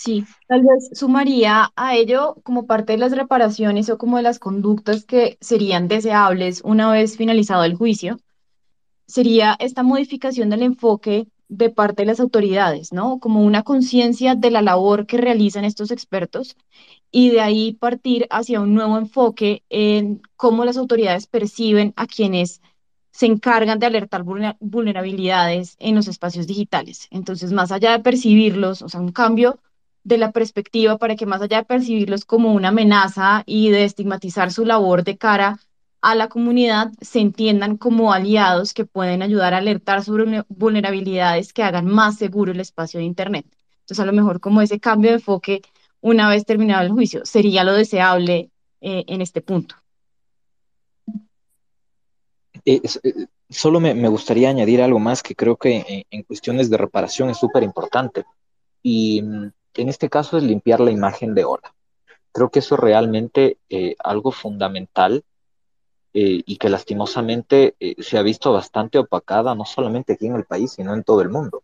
Sí, tal vez sumaría a ello como parte de las reparaciones o como de las conductas que serían deseables una vez finalizado el juicio, sería esta modificación del enfoque de parte de las autoridades, ¿no? Como una conciencia de la labor que realizan estos expertos y de ahí partir hacia un nuevo enfoque en cómo las autoridades perciben a quienes se encargan de alertar vulnerabilidades en los espacios digitales. Entonces, más allá de percibirlos, o sea, un cambio de la perspectiva para que más allá de percibirlos como una amenaza y de estigmatizar su labor de cara a la comunidad, se entiendan como aliados que pueden ayudar a alertar sobre vulnerabilidades que hagan más seguro el espacio de Internet. Entonces, a lo mejor como ese cambio de enfoque, una vez terminado el juicio, sería lo deseable eh, en este punto. Eh, eh, solo me, me, gustaría añadir algo más que creo que en, cuestiones de reparación es súper importante. Y mm, en este caso es limpiar la imagen de Ola. Creo que eso es realmente eh, algo fundamental eh, y que lastimosamente eh, se ha visto bastante opacada, no solamente aquí en el país, sino en todo el mundo.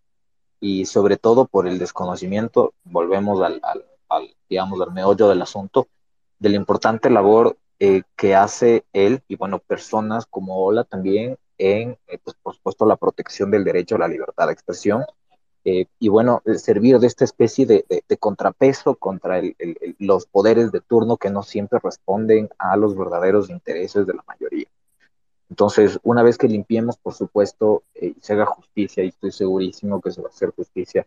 Y sobre todo por el desconocimiento, volvemos al, al, al digamos, al meollo del asunto, de la importante labor que hace él y, bueno, personas como Ola también en, pues, por supuesto, la protección del derecho a la libertad de expresión eh, y bueno, servir de esta especie de, de, contrapeso contra el, el, los poderes de turno que no siempre responden a los verdaderos intereses de la mayoría. Entonces, una vez que limpiemos, por supuesto, eh, se haga justicia, y estoy segurísimo que se va a hacer justicia,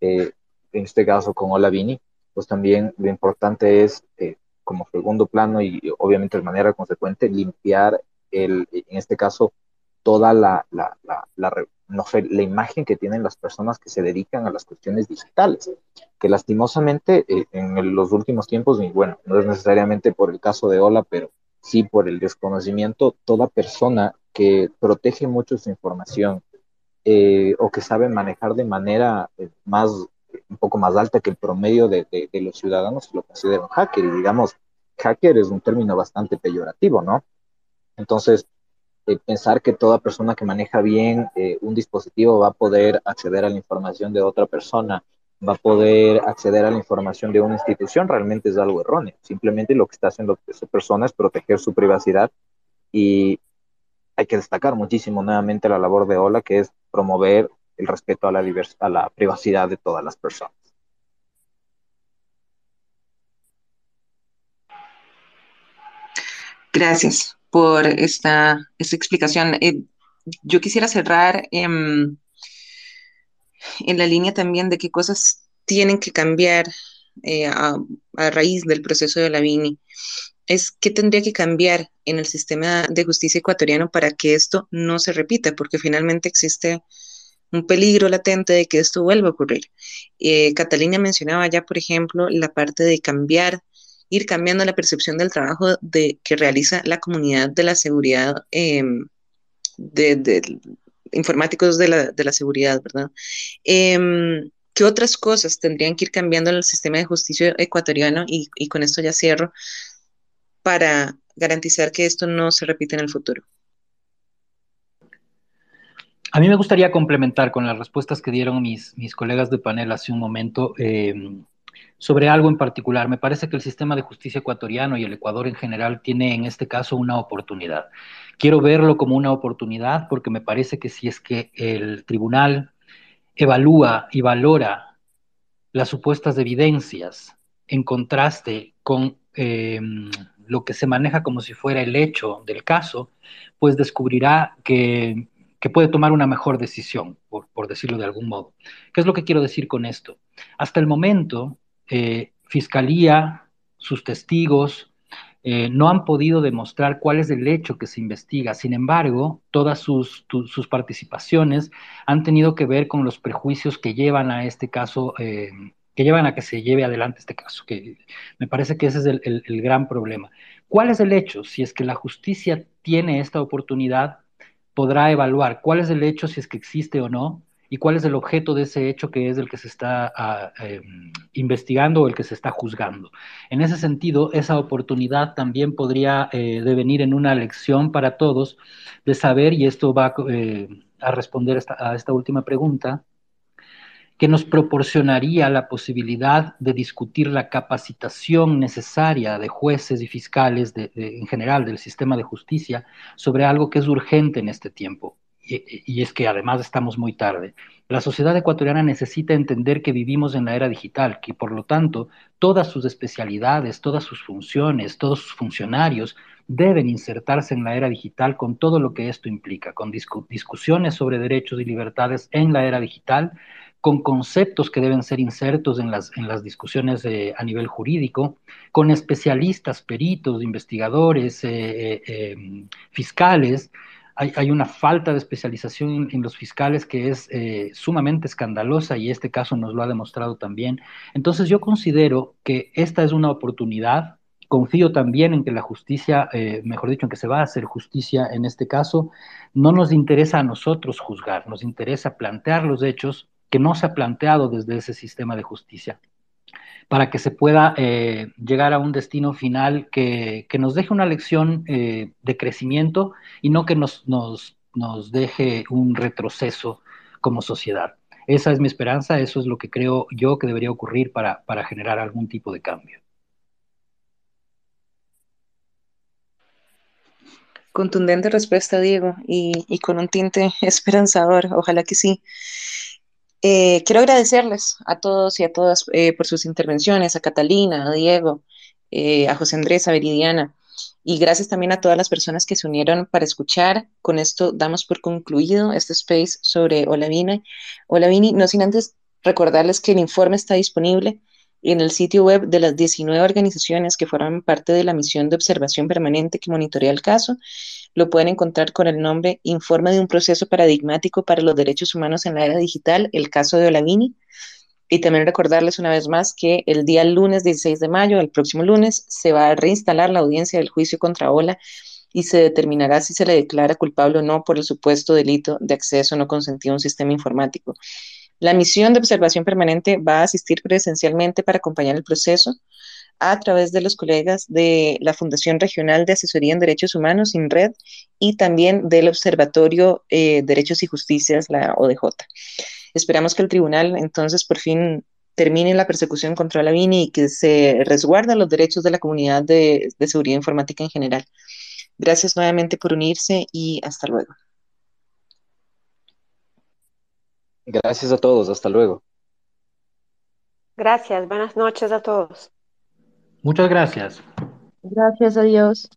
eh, en este caso con Olavini, pues también lo importante es, eh, como segundo plano y obviamente de manera consecuente, limpiar, el, en este caso, toda la, la, la, la no sé, la imagen que tienen las personas que se dedican a las cuestiones digitales, que lastimosamente eh, en los últimos tiempos, y bueno, no es necesariamente por el caso de Ola, pero sí por el desconocimiento, toda persona que protege mucho su información eh, o que sabe manejar de manera eh, más, un poco más alta que el promedio de, de, de los ciudadanos, lo consideran hacker, y digamos, hacker es un término bastante peyorativo, ¿no? Entonces, pensar que toda persona que maneja bien eh, un dispositivo va a poder acceder a la información de otra persona, va a poder acceder a la información de una institución, realmente es algo erróneo. Simplemente lo que está haciendo esa persona es proteger su privacidad y hay que destacar muchísimo nuevamente la labor de OLA, que es promover el respeto a la, a la privacidad de todas las personas. Gracias por esta, esta explicación. Eh, yo quisiera cerrar eh, en la línea también de qué cosas tienen que cambiar eh, a, a, raíz del proceso de la Vini. Es qué tendría que cambiar en el sistema de justicia ecuatoriano para que esto no se repita, porque finalmente existe un peligro latente de que esto vuelva a ocurrir. Eh, Catalina mencionaba ya, por ejemplo, la parte de cambiar ir cambiando la percepción del trabajo de, que realiza la comunidad de la seguridad, eh, de, de, informáticos de la, de la seguridad, ¿verdad? Eh, ¿Qué otras cosas tendrían que ir cambiando en el sistema de justicia ecuatoriano? Y, y con esto ya cierro, para garantizar que esto no se repita en el futuro. A mí me gustaría complementar con las respuestas que dieron mis, mis colegas de panel hace un momento. Eh, sobre algo en particular. Me parece que el sistema de justicia ecuatoriano y el Ecuador en general tiene en este caso una oportunidad. Quiero verlo como una oportunidad porque me parece que si es que el tribunal evalúa y valora las supuestas evidencias en contraste con eh, lo que se maneja como si fuera el hecho del caso, pues descubrirá que, que puede tomar una mejor decisión, por, por, decirlo de algún modo. ¿Qué es lo que quiero decir con esto? Hasta el momento, eh, Fiscalía, sus testigos, eh, no han podido demostrar cuál es el hecho que se investiga. Sin embargo, todas sus, sus participaciones han tenido que ver con los prejuicios que llevan a este caso, eh, que llevan a que se lleve adelante este caso, que me parece que ese es el, el gran problema. ¿Cuál es el hecho? Si es que la justicia tiene esta oportunidad, podrá evaluar cuál es el hecho, si es que existe o no, y cuál es el objeto de ese hecho que es el que se está uh, eh, investigando o el que se está juzgando. En ese sentido, esa oportunidad también podría eh, devenir en una lección para todos de saber, y esto va eh, a responder a esta última pregunta, que nos proporcionaría la posibilidad de discutir la capacitación necesaria de jueces y fiscales en general del sistema de justicia sobre algo que es urgente en este tiempo, y, es que además estamos muy tarde. La sociedad ecuatoriana necesita entender que vivimos en la era digital, que por lo tanto todas sus especialidades, todas sus funciones, todos sus funcionarios deben insertarse en la era digital con todo lo que esto implica, con discu discusiones sobre derechos y libertades en la era digital, con conceptos que deben ser insertos en las, en las discusiones eh, a nivel jurídico, con especialistas, peritos, investigadores, eh, eh, fiscales, hay, una falta de especialización en, en los fiscales que es eh, sumamente escandalosa y este caso nos lo ha demostrado también. Entonces yo considero que esta es una oportunidad. Confío también en que la justicia, eh, mejor dicho, en que se va a hacer justicia en este caso. No nos interesa a nosotros juzgar, nos interesa plantear los hechos que no se ha planteado desde ese sistema de justicia. Para que se pueda eh, llegar a un destino final que, que nos deje una lección eh, de crecimiento y no que nos, nos, nos deje un retroceso como sociedad. Esa es mi esperanza, eso es lo que creo yo que debería ocurrir para, para generar algún tipo de cambio. Contundente respuesta, Diego, y, y, con un tinte [LAUGHS] esperanzador, ojalá que sí. Eh, quiero agradecerles a todos y a todas eh, por sus intervenciones, a Catalina, a Diego, eh, a José Andrés, a Veridiana, y gracias también a todas las personas que se unieron para escuchar. Con esto damos por concluido este space sobre Olavini. Olavini, no sin antes recordarles que el informe está disponible en el sitio web de las 19 organizaciones que forman parte de la misión de observación permanente que monitorea el caso. Lo pueden encontrar con el nombre Informe de un proceso paradigmático para los derechos humanos en la era digital, el caso de Olavini. Y también recordarles una vez más que el día lunes 16 de mayo, el próximo lunes, se va a reinstalar la audiencia del juicio contra Ola y se determinará si se le declara culpable o no por el supuesto delito de acceso no consentido a un sistema informático. La misión de observación permanente va a asistir presencialmente para acompañar el proceso a través de los colegas de la Fundación Regional de Asesoría en Derechos Humanos, red y también del Observatorio eh, Derechos y Justicias, la ODJ. Esperamos que el tribunal entonces por fin termine la persecución contra la VINI y que se resguarden los derechos de la comunidad de, de seguridad informática en general. Gracias nuevamente por unirse y hasta luego. Gracias a todos, hasta luego. Gracias, buenas noches a todos. Muchas gracias. Gracias a Dios.